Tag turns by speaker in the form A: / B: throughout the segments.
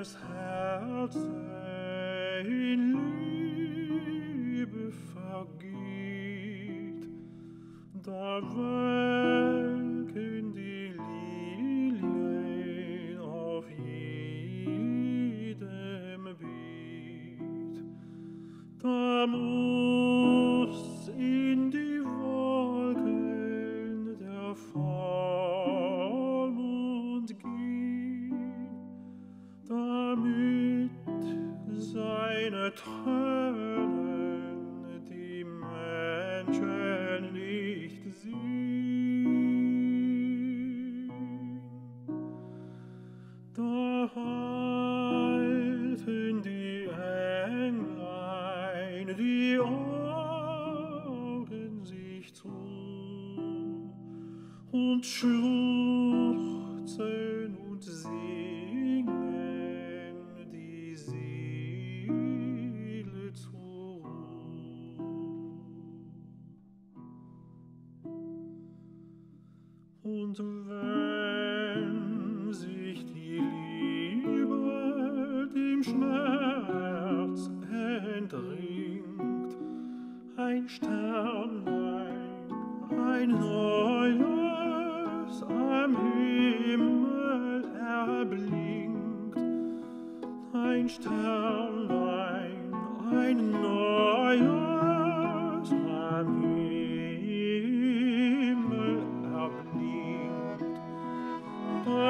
A: neues Herz in Liebe vergeht, da welken die Lilien auf jedem Beet. Da muss in die Die Menschen nicht sehen. Da halten die Englein die Augen sich zu und schluchzen und singen Und wenn sich die Liebe dem Schmerz entringt, ein Sternlein, ein neues am Himmel erblinkt, ein Sternlein, ein neues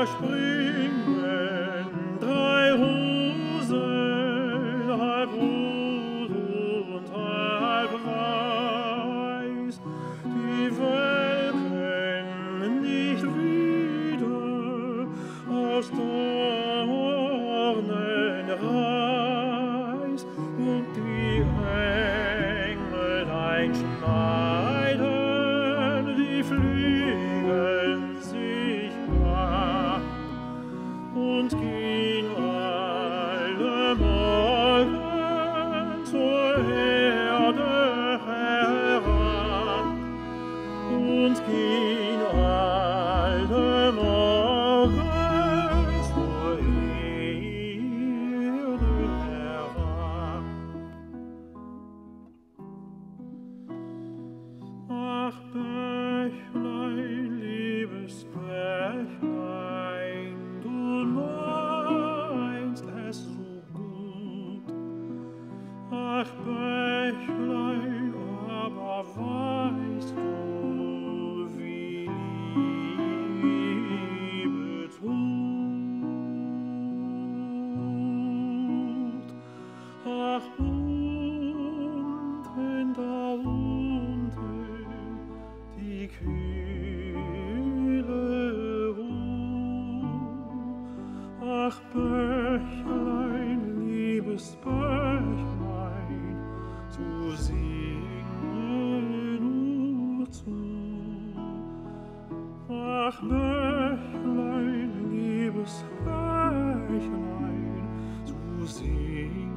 A: Da Ach, Bächlein, liebes Bächlein, מיר liebes רייך אין נײן